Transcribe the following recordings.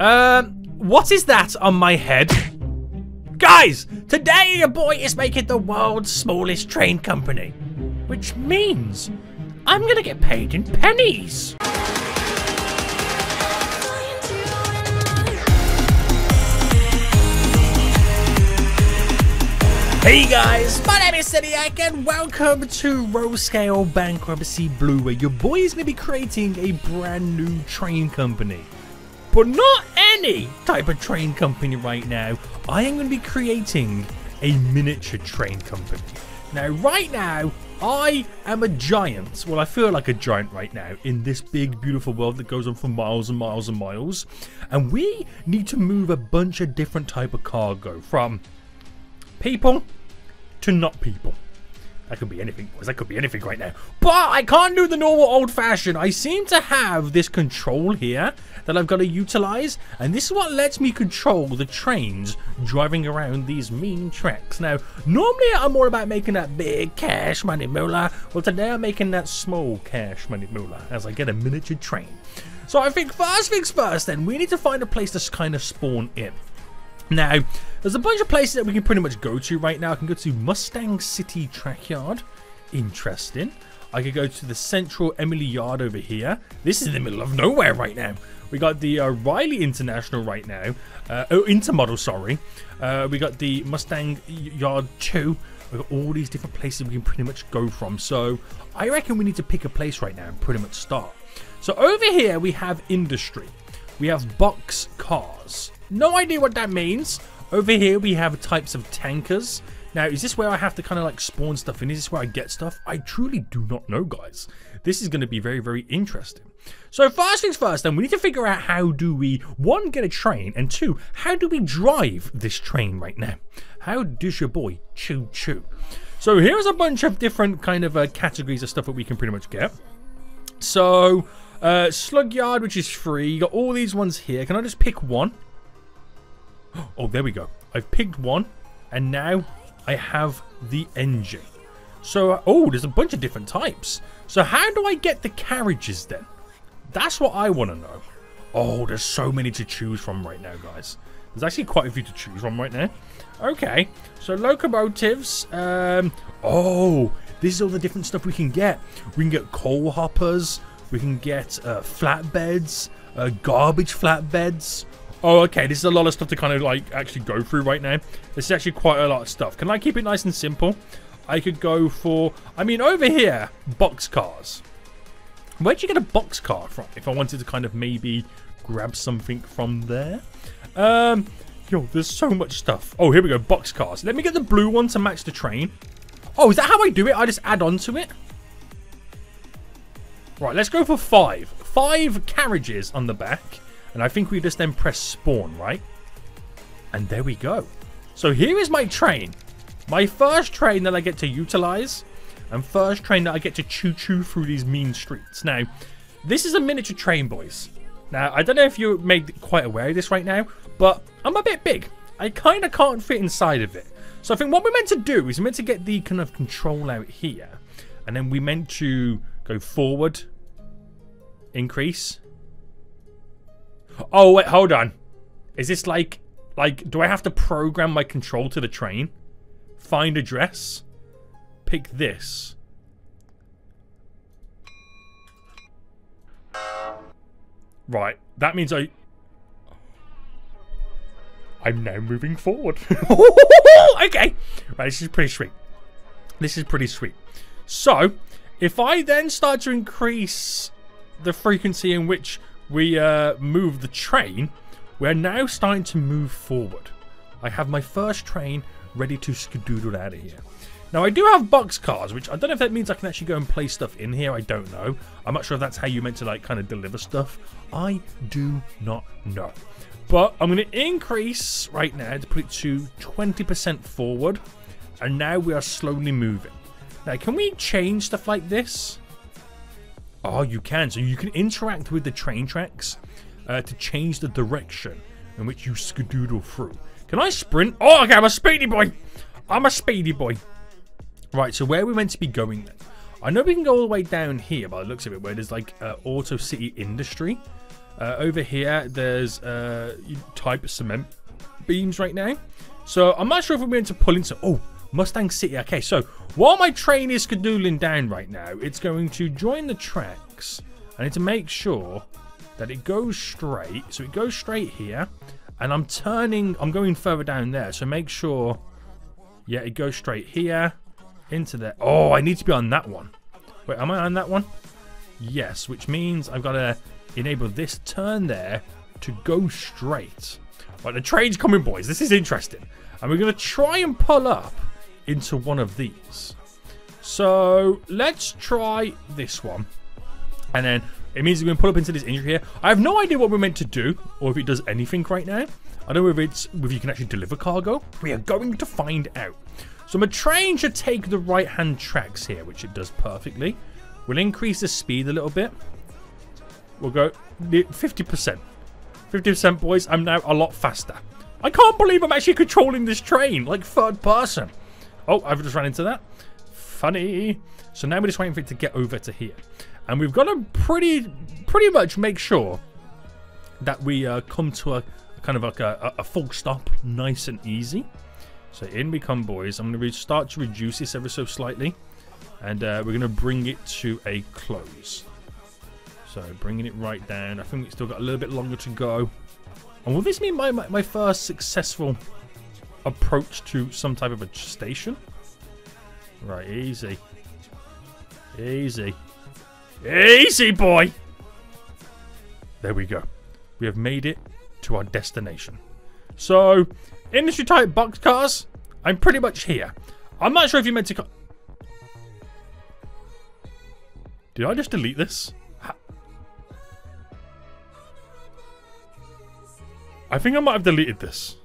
Um, what is that on my head? Guys, today your boy is making the world's smallest train company. Which means I'm gonna get paid in pennies. Hey guys, my name is Seniac and welcome to Rollscale Bankruptcy Blue where your boy is going to be creating a brand new train company. But not any type of train company right now. I am going to be creating a miniature train company. Now, right now, I am a giant. Well, I feel like a giant right now in this big, beautiful world that goes on for miles and miles and miles. And we need to move a bunch of different type of cargo from people to not people. That could be anything, boys. That could be anything right now. But I can't do the normal old-fashioned. I seem to have this control here that I've got to utilize. And this is what lets me control the trains driving around these mean tracks. Now, normally I'm all about making that big cash money moolah. Well, today I'm making that small cash money moolah as I get a miniature train. So I think first things first then, we need to find a place to kind of spawn in. Now, there's a bunch of places that we can pretty much go to right now. I can go to Mustang City Trackyard. Interesting. I could go to the Central Emily Yard over here. This is in the middle of nowhere right now. We got the uh, Riley International right now. Uh, oh, Intermodal, sorry. Uh, we got the Mustang Yard 2. We've got all these different places we can pretty much go from. So I reckon we need to pick a place right now and pretty much start. So over here we have industry. We have box cars. No idea what that means. Over here we have types of tankers. Now, is this where I have to kind of like spawn stuff in? Is this where I get stuff? I truly do not know, guys. This is going to be very, very interesting. So first things first, then we need to figure out how do we, one, get a train, and two, how do we drive this train right now? How does your boy choo choo? So here's a bunch of different kind of uh, categories of stuff that we can pretty much get. So, uh, Slug Yard, which is free. You got all these ones here. Can I just pick one? Oh, there we go. I've picked one, and now I have the engine. So, uh, oh, there's a bunch of different types. So how do I get the carriages then? That's what I want to know. Oh, there's so many to choose from right now, guys. There's actually quite a few to choose from right now. Okay, so locomotives. Um, oh, this is all the different stuff we can get. We can get coal hoppers. We can get uh, flatbeds, uh, garbage flatbeds. Oh, okay, this is a lot of stuff to kind of like actually go through right now. This is actually quite a lot of stuff. Can I keep it nice and simple? I could go for, I mean, over here, box cars. Where'd you get a box car from? If I wanted to kind of maybe grab something from there. Um, yo, there's so much stuff. Oh, here we go, box cars. Let me get the blue one to match the train. Oh, is that how I do it? I just add on to it? Right, let's go for five. Five carriages on the back. And I think we just then press spawn, right? And there we go. So here is my train. My first train that I get to utilize. And first train that I get to choo-choo through these mean streets. Now, this is a miniature train, boys. Now, I don't know if you're made quite aware of this right now, but I'm a bit big. I kind of can't fit inside of it. So I think what we're meant to do is we're meant to get the kind of control out here. And then we meant to go forward, increase, Oh, wait, hold on. Is this like, like, do I have to program my control to the train? Find address? Pick this. Right, that means I... I'm now moving forward. okay. Right, this is pretty sweet. This is pretty sweet. So, if I then start to increase the frequency in which we uh, move the train, we're now starting to move forward. I have my first train ready to skedoodle out of here. Now, I do have box cars, which I don't know if that means I can actually go and place stuff in here. I don't know. I'm not sure if that's how you meant to, like, kind of deliver stuff. I do not know. But I'm going to increase right now to put it to 20% forward. And now we are slowly moving. Now, can we change stuff like this? Oh, you can. So you can interact with the train tracks uh, to change the direction in which you skedoodle through. Can I sprint? Oh, okay, I'm a speedy boy. I'm a speedy boy. Right, so where are we meant to be going then? I know we can go all the way down here by the looks of it, where there's like uh, Auto City Industry. Uh, over here, there's uh, type cement beams right now. So I'm not sure if we're meant to pull into... Oh, Mustang City. Okay, so while my train is cadoodling down right now, it's going to join the tracks. I need to make sure that it goes straight. So it goes straight here. And I'm turning... I'm going further down there. So make sure... Yeah, it goes straight here. Into there. Oh, I need to be on that one. Wait, am I on that one? Yes, which means I've got to enable this turn there to go straight. Right, the train's coming, boys. This is interesting. And we're going to try and pull up into one of these. So let's try this one. And then it means going to pull up into this injury here. I have no idea what we're meant to do or if it does anything right now. I don't know if it's if you can actually deliver cargo. We are going to find out. So my train should take the right hand tracks here, which it does perfectly. We'll increase the speed a little bit. We'll go 50%. 50% boys, I'm now a lot faster. I can't believe I'm actually controlling this train, like third person. Oh, I've just run into that. Funny. So now we're just waiting for it to get over to here. And we've got to pretty, pretty much make sure that we uh, come to a, kind of like a, a, full stop, nice and easy. So in we come, boys. I'm going to start to reduce this ever so slightly. And uh, we're going to bring it to a close. So bringing it right down. I think we've still got a little bit longer to go. And will this mean my, my, my first successful approach to some type of a station? Right, easy. Easy. Easy, boy! There we go. We have made it to our destination. So, industry type boxcars, I'm pretty much here. I'm not sure if you meant to... Did I just delete this? I think I might have deleted this.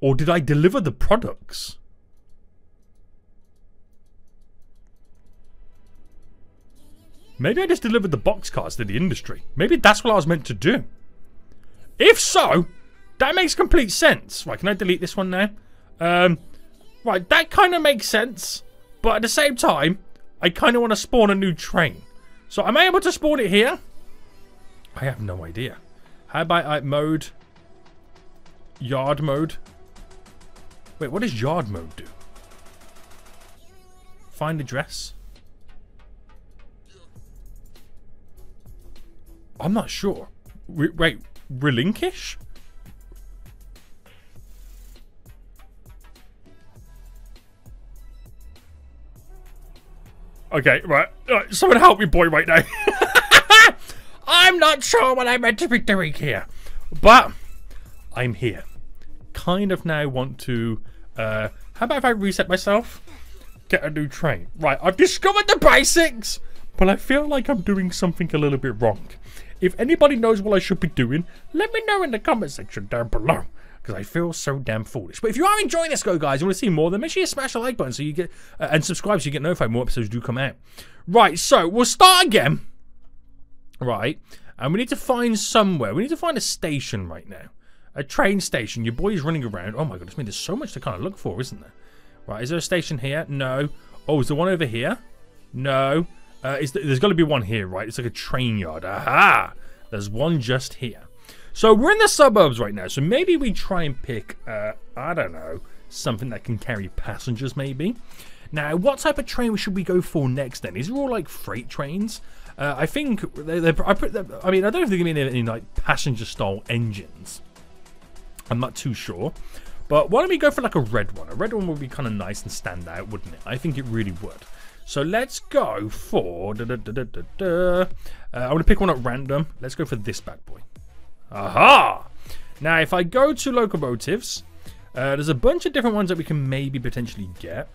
Or did I deliver the products? Maybe I just delivered the boxcars to the industry. Maybe that's what I was meant to do. If so, that makes complete sense. Right, can I delete this one now? Um, right, that kind of makes sense. But at the same time, I kind of want to spawn a new train. So am I able to spawn it here? I have no idea. How about I mode? Yard mode? Wait, what does yard mode do? Find address? I'm not sure. Re wait, relinquish? Okay, right. right. Someone help me, boy, right now. I'm not sure what I'm meant to be doing here. But I'm here. Kind of now want to uh, how about if I reset myself? Get a new train. Right, I've discovered the basics, but I feel like I'm doing something a little bit wrong. If anybody knows what I should be doing, let me know in the comment section down below. Because I feel so damn foolish. But if you are enjoying this go, guys, you want to see more, then make sure you smash the like button so you get uh, and subscribe so you get notified more episodes do come out. Right, so we'll start again. Right, and we need to find somewhere. We need to find a station right now a train station. Your boy's running around. Oh my goodness me, there's so much to kind of look for, isn't there? Right, is there a station here? No. Oh, is there one over here? No. Uh, is there, has got to be one here, right? It's like a train yard. Aha! There's one just here. So we're in the suburbs right now. So maybe we try and pick, uh, I don't know, something that can carry passengers maybe. Now, what type of train should we go for next then? Is it all like freight trains? Uh, I think, they, they, I, put, I mean, I don't know if they're going to be any like passenger style engines. I'm not too sure. But why don't we go for like a red one? A red one would be kind of nice and stand out, wouldn't it? I think it really would. So let's go for... Da, da, da, uh, I want to pick one at random. Let's go for this bad boy. Aha! Now, if I go to locomotives, uh, there's a bunch of different ones that we can maybe potentially get.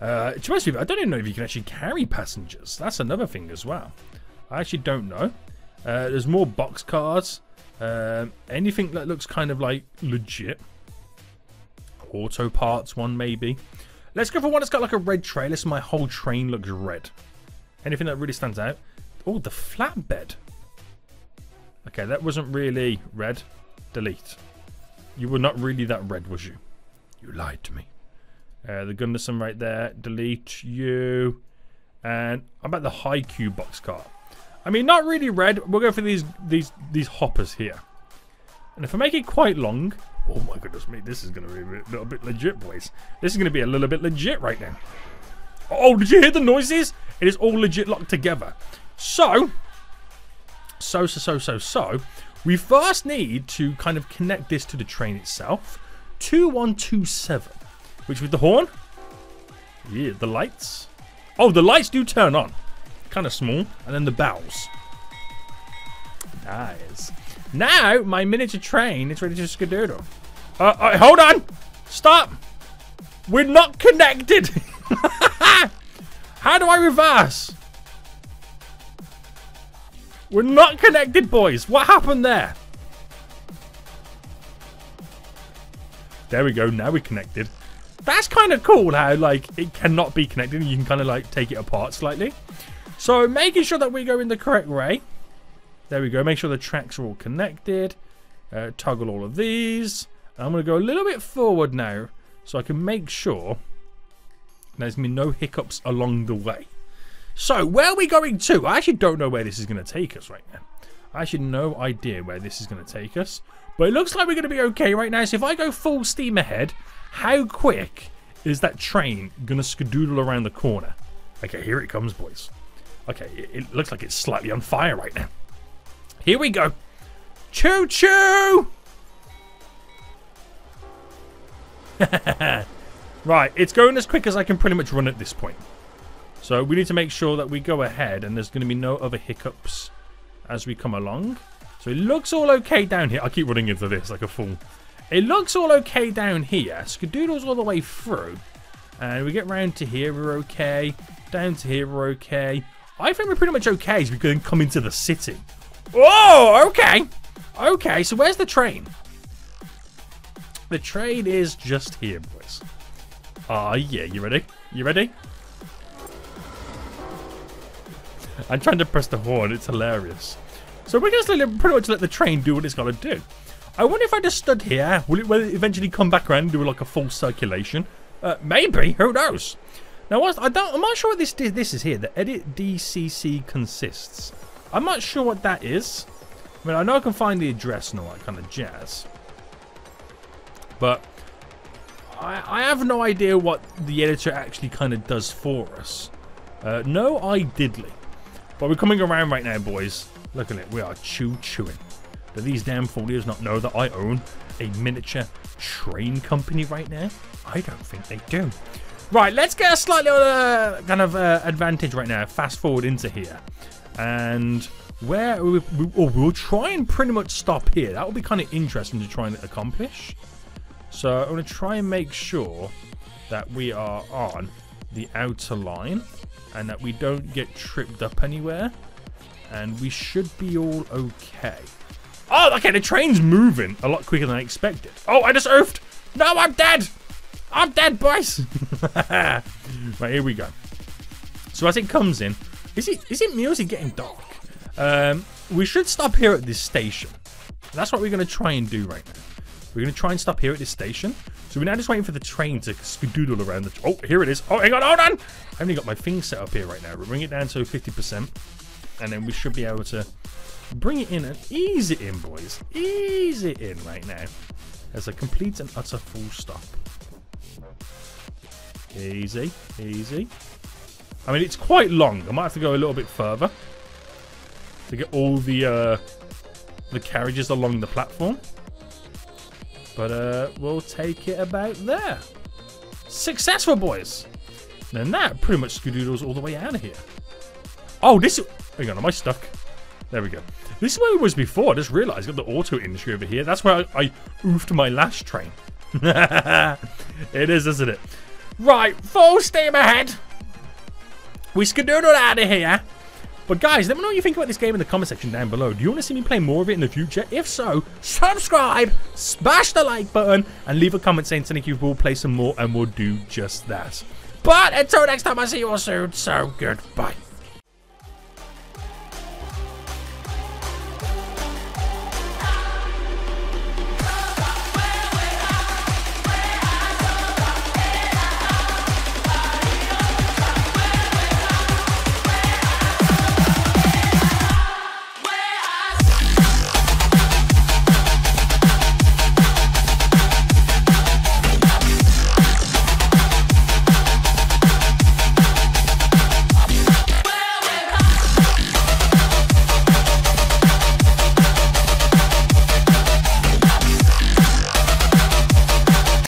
Uh, to be honest with you, I don't even know if you can actually carry passengers. That's another thing as well. I actually don't know. Uh, there's more box cars. Um, anything that looks kind of like legit. Auto parts one maybe. Let's go for one that's got like a red trailer so my whole train looks red. Anything that really stands out. Oh, the flatbed. Okay, that wasn't really red. Delete. You were not really that red, was you? You lied to me. Uh, the Gunderson right there. Delete you. And how about the high cube box car? I mean, not really red. We'll go for these these these hoppers here. And if I make it quite long, oh my goodness me, this is going to be a little bit legit, boys. This is going to be a little bit legit right now. Oh, did you hear the noises? It is all legit locked together. So, so, so, so, so, so, we first need to kind of connect this to the train itself. 2127. Which with the horn? Yeah, the lights. Oh, the lights do turn on. Kind of small. And then the bells. Nice. Now, my miniature train is ready to skedaddle. Uh, uh, hold on! Stop! We're not connected! How do I reverse? We're not connected, boys. What happened there? There we go. Now we're connected. That's kind of cool how, like, it cannot be connected. You can kind of, like, take it apart slightly. So, making sure that we go in the correct way. There we go. Make sure the tracks are all connected. Uh, toggle all of these. I'm going to go a little bit forward now so I can make sure there's been no hiccups along the way. So, where are we going to? I actually don't know where this is going to take us right now. I actually no idea where this is going to take us. But it looks like we're going to be okay right now. So if I go full steam ahead, how quick is that train going to skedoodle around the corner? Okay, here it comes, boys. Okay, it, it looks like it's slightly on fire right now. Here we go. Choo choo! right, it's going as quick as I can pretty much run at this point. So we need to make sure that we go ahead and there's going to be no other hiccups as we come along. So it looks all okay down here. I keep running into this like a fool. It looks all okay down here. Skadoodle's all the way through. And we get round to here, we're okay. Down to here, we're okay. I think we're pretty much okay as we can come into the city. Oh, okay. Okay, so where's the train? The train is just here, boys. Ah, uh, yeah, you ready? You ready? I'm trying to press the horn, it's hilarious. So we're just pretty much let the train do what it's got to do. I wonder if I just stood here, will it, will it eventually come back around and do like a full circulation? Uh, maybe, who knows? Now, I don't, I'm not sure what this this is here. The edit DCC consists. I'm not sure what that is. I mean, I know I can find the address and all that kind of jazz. But I, I have no idea what the editor actually kind of does for us. Uh, no I diddly. But we're coming around right now, boys. Look at it. We are chew-chewing. Do these damn folios not know that I own a miniature train company right now? I don't think they do. Right, let's get a slightly uh, kind of uh, advantage right now. Fast forward into here. And where we, we, oh, we'll try and pretty much stop here. That will be kind of interesting to try and accomplish. So I'm going to try and make sure that we are on the outer line and that we don't get tripped up anywhere. And we should be all okay. Oh, okay, the train's moving a lot quicker than I expected. Oh, I just oofed. No, I'm dead. I'm dead, boys. right, here we go. So as it comes in, is it is it it getting dark? Um, we should stop here at this station. That's what we're going to try and do right now. We're going to try and stop here at this station. So we're now just waiting for the train to skedoodle around the... Oh, here it is. Oh, hang on, hold on. I've only got my thing set up here right now. We'll bring it down to 50%. And then we should be able to bring it in and ease it in, boys. Ease it in right now. As a complete and utter full stop. Easy, easy. I mean, it's quite long. I might have to go a little bit further to get all the uh, the carriages along the platform. But uh, we'll take it about there. Successful, boys. And that pretty much skedoodles all the way out of here. Oh, this... Hang on, am I stuck? There we go. This is where we was before. I just realised got the auto industry over here. That's where I, I oofed my last train. it is, isn't it? Right, full steam ahead. We skedoodle out of here. But guys, let me know what you think about this game in the comment section down below. Do you want to see me play more of it in the future? If so, subscribe, smash the like button, and leave a comment saying Seniac you will play some more, and we'll do just that. But until next time, I'll see you all soon, so goodbye.